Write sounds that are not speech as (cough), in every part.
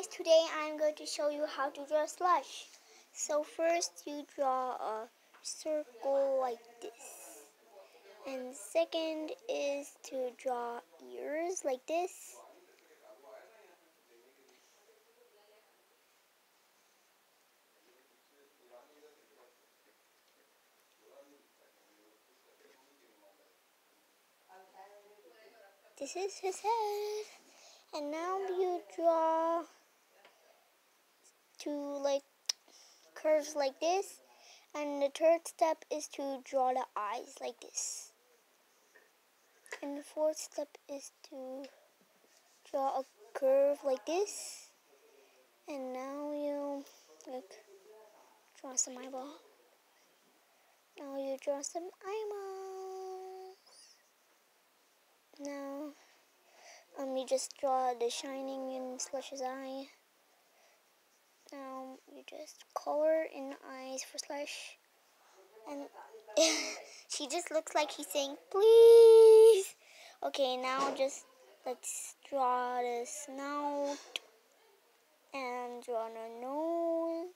guys, today I'm going to show you how to draw slush. So first you draw a circle like this. And second is to draw ears like this. This is his head. And now you draw two like curves like this. And the third step is to draw the eyes like this. And the fourth step is to draw a curve like this. And now you like draw some eyeball. Now you draw some eyeballs. Now um you just draw the shining in Slush's eye. Now you just color in the eyes for Slush. And (laughs) she just looks like he's saying, please. Okay, now just let's draw the snout and draw the nose.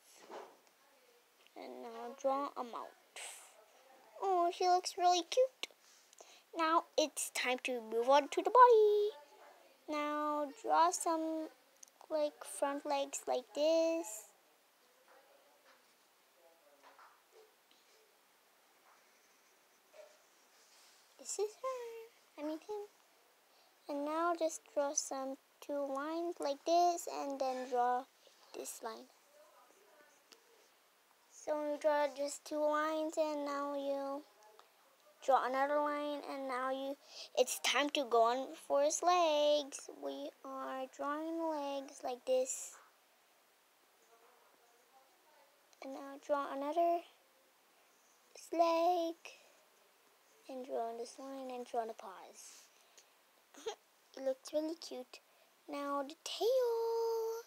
And now draw a mouth. Oh, she looks really cute. Now it's time to move on to the body. Now draw some like front legs like this. This is her. I mean him. And now just draw some two lines like this and then draw this line. So you draw just two lines and now you draw another line and now it's time to go on for his legs. We are drawing legs like this. And now draw another leg. And draw on this line and draw on the paws. (laughs) It looks really cute. Now the tail.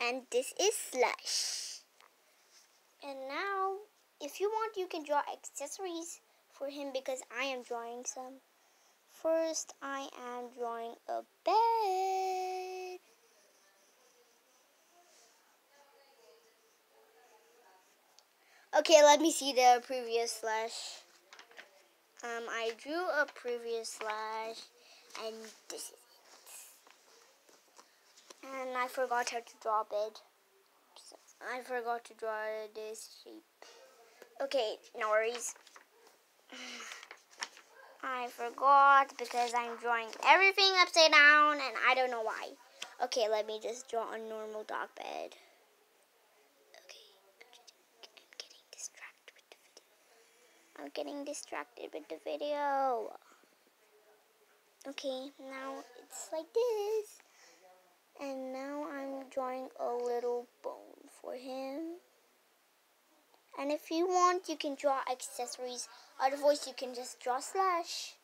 And this is slush. And now if you want, you can draw accessories for him because I am drawing some. First, I am drawing a bed. Okay, let me see the previous Slush. Um, I drew a previous Slush, and this is it. And I forgot how to draw a bed. I forgot to draw this shape. Okay, no worries. I forgot because I'm drawing everything upside down and I don't know why. Okay, let me just draw a normal dog bed. Okay, I'm getting distracted with the video. I'm getting distracted with the video. Okay, now it's like this. And now I'm drawing a little bone for him. And if you want, you can draw accessories. Otherwise, you can just draw Slush.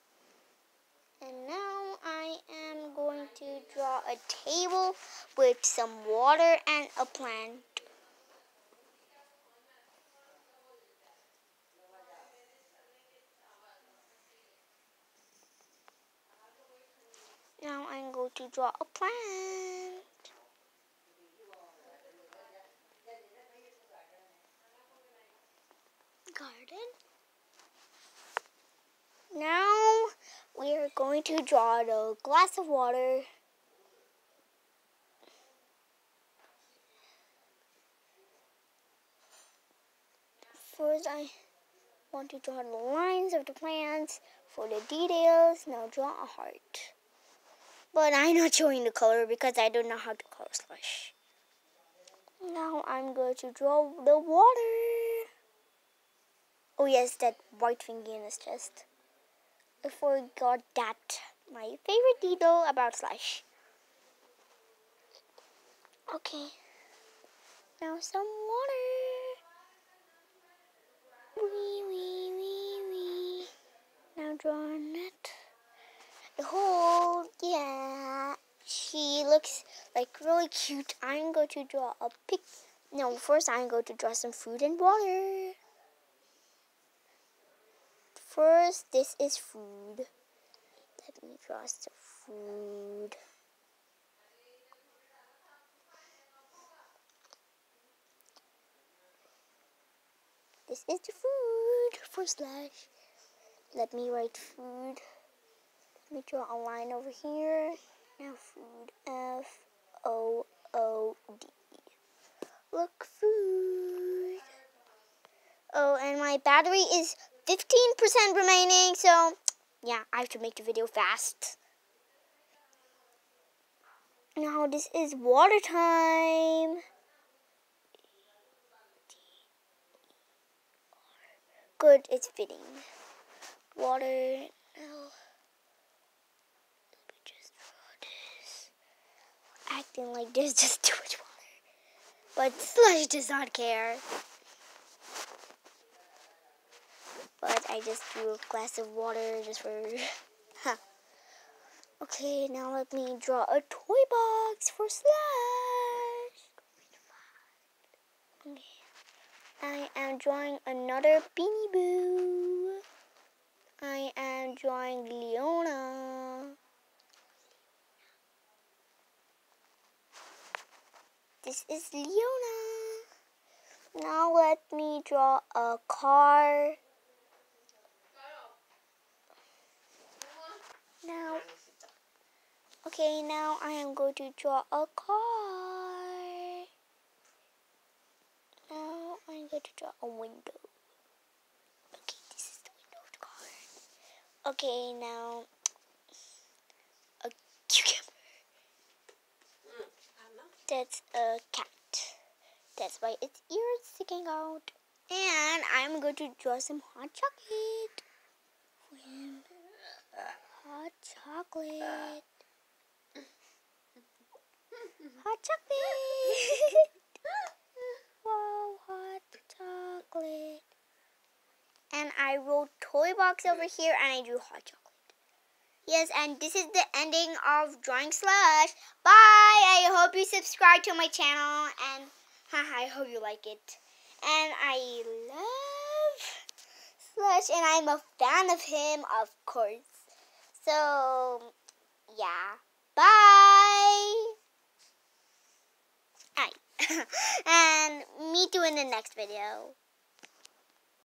And now I am going to draw a table with some water and a plant. Now I'm going to draw a plant. garden. Now we are going to draw the glass of water. First I want to draw the lines of the plants for the details. Now draw a heart. But I'm not showing the color because I don't know how to color slush. Now I'm going to draw the water. Oh yes, that white thingy in his chest. I forgot that. My favorite detail about Slush. Okay. Now some water. Wee wee wee wee. Now draw it. The whole yeah. She looks like really cute. I'm going to draw a pic. No, first I'm going to draw some food and water. First, this is food. Let me draw some food. This is the food for Slush. Let me write food. Let me draw a line over here. Now food. F O O D. Look, food. Oh, and my battery is 15% remaining, so yeah, I have to make the video fast. Now this is water time. Good, it's fitting. Water. Now, let me just draw this. Acting like there's just too much water. But (laughs) Slush does not care. But I just drew a glass of water just for... (laughs) Okay, now let me draw a toy box for Slush. Okay. I am drawing another Beanie Boo. I am drawing Leona. This is Leona. Now let me draw a car. Now, okay, now I am going to draw a car. Now I'm going to draw a window. Okay, this is the window of the car. Okay, now a cucumber. That's a cat. That's why its ears sticking out. And I'm going to draw some hot chocolate. Hot chocolate. Hot chocolate. hot chocolate. And I wrote toy box over here and I drew hot chocolate. Yes, and this is the ending of Drawing Slush. Bye! I hope you subscribe to my channel and (laughs) I hope you like it. And I love Slush and I'm a fan of him, of course. So, yeah. Bye! (laughs) And meet you in the next video.